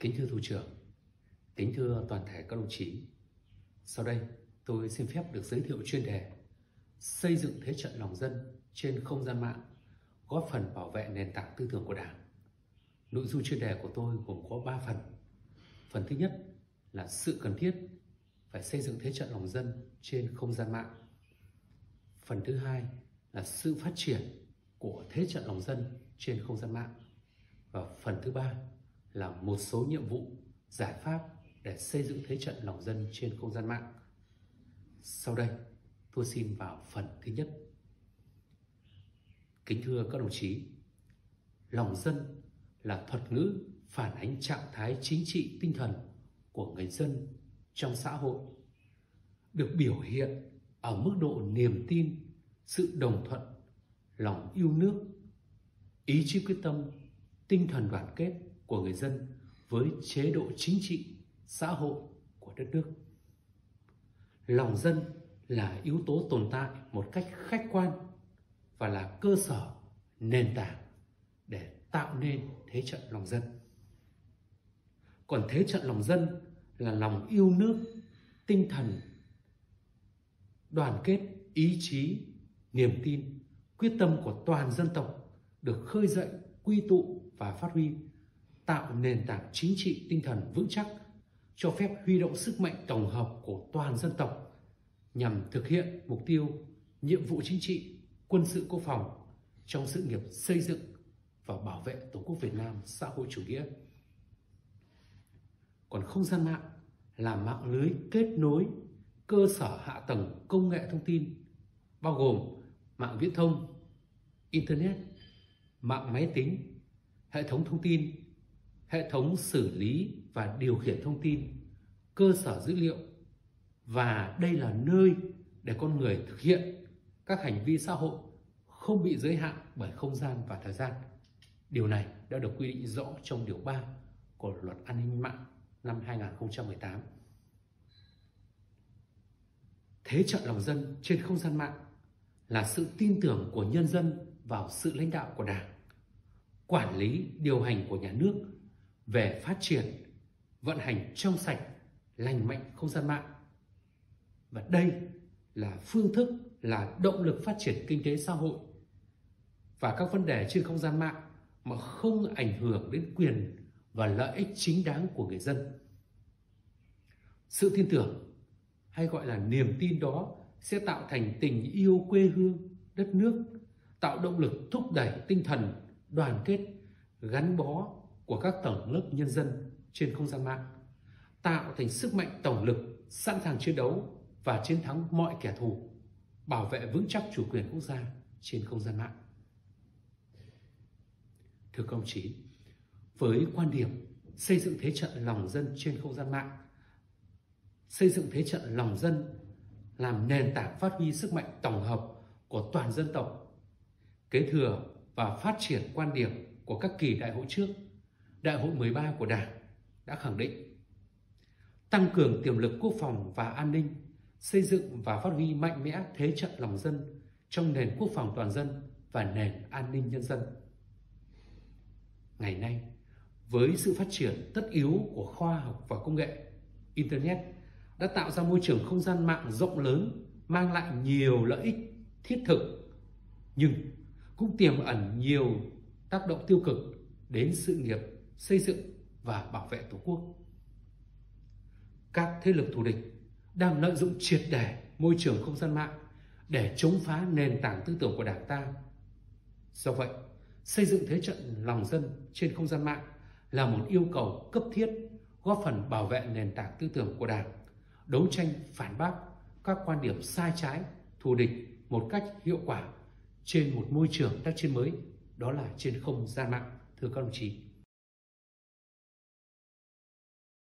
Kính thưa thủ trưởng, kính thưa toàn thể các đồng chí. Sau đây, tôi xin phép được giới thiệu chuyên đề Xây dựng thế trận lòng dân trên không gian mạng, góp phần bảo vệ nền tảng tư tưởng của Đảng. Nội dung chuyên đề của tôi gồm có 3 phần. Phần thứ nhất là sự cần thiết phải xây dựng thế trận lòng dân trên không gian mạng. Phần thứ hai là sự phát triển của thế trận lòng dân trên không gian mạng. Và phần thứ ba là một số nhiệm vụ, giải pháp để xây dựng thế trận lòng dân trên không gian mạng. Sau đây, tôi xin vào phần thứ nhất. Kính thưa các đồng chí, lòng dân là thuật ngữ phản ánh trạng thái chính trị tinh thần của người dân trong xã hội được biểu hiện ở mức độ niềm tin, sự đồng thuận, lòng yêu nước, ý chí quyết tâm, tinh thần đoàn kết của người dân với chế độ chính trị, xã hội của đất nước. Lòng dân là yếu tố tồn tại một cách khách quan và là cơ sở, nền tảng để tạo nên thế trận lòng dân. Còn thế trận lòng dân là lòng yêu nước, tinh thần, đoàn kết, ý chí, niềm tin, quyết tâm của toàn dân tộc được khơi dậy, quy tụ và phát huy tạo nền tảng chính trị tinh thần vững chắc cho phép huy động sức mạnh tổng hợp của toàn dân tộc nhằm thực hiện mục tiêu nhiệm vụ chính trị quân sự quốc phòng trong sự nghiệp xây dựng và bảo vệ tổ quốc Việt Nam xã hội chủ nghĩa. Còn không gian mạng là mạng lưới kết nối cơ sở hạ tầng công nghệ thông tin bao gồm mạng viễn thông, internet, mạng máy tính, hệ thống thông tin hệ thống xử lý và điều khiển thông tin, cơ sở dữ liệu và đây là nơi để con người thực hiện các hành vi xã hội không bị giới hạn bởi không gian và thời gian. Điều này đã được quy định rõ trong điều 3 của Luật An ninh mạng năm 2018. Thế trận lòng dân trên không gian mạng là sự tin tưởng của nhân dân vào sự lãnh đạo của Đảng, quản lý, điều hành của nhà nước về phát triển, vận hành trong sạch, lành mạnh không gian mạng. Và đây là phương thức, là động lực phát triển kinh tế xã hội và các vấn đề trên không gian mạng mà không ảnh hưởng đến quyền và lợi ích chính đáng của người dân. Sự tin tưởng hay gọi là niềm tin đó sẽ tạo thành tình yêu quê hương, đất nước, tạo động lực thúc đẩy tinh thần đoàn kết, gắn bó của các tầng lớp nhân dân trên không gian mạng, tạo thành sức mạnh tổng lực sẵn sàng chiến đấu và chiến thắng mọi kẻ thù, bảo vệ vững chắc chủ quyền quốc gia trên không gian mạng. Thưa công chí, với quan điểm xây dựng thế trận lòng dân trên không gian mạng, xây dựng thế trận lòng dân làm nền tảng phát huy sức mạnh tổng hợp của toàn dân tộc, kế thừa và phát triển quan điểm của các kỳ đại hội trước Đại hội 13 của Đảng đã khẳng định tăng cường tiềm lực quốc phòng và an ninh, xây dựng và phát huy mạnh mẽ thế trận lòng dân trong nền quốc phòng toàn dân và nền an ninh nhân dân. Ngày nay, với sự phát triển tất yếu của khoa học và công nghệ, Internet đã tạo ra môi trường không gian mạng rộng lớn mang lại nhiều lợi ích thiết thực nhưng cũng tiềm ẩn nhiều tác động tiêu cực đến sự nghiệp xây dựng và bảo vệ Tổ quốc. Các thế lực thù địch đang lợi dụng triệt để môi trường không gian mạng để chống phá nền tảng tư tưởng của Đảng ta. Do vậy, xây dựng thế trận lòng dân trên không gian mạng là một yêu cầu cấp thiết góp phần bảo vệ nền tảng tư tưởng của Đảng, đấu tranh phản bác các quan điểm sai trái, thù địch một cách hiệu quả trên một môi trường tác chiến mới, đó là trên không gian mạng, thưa các đồng chí.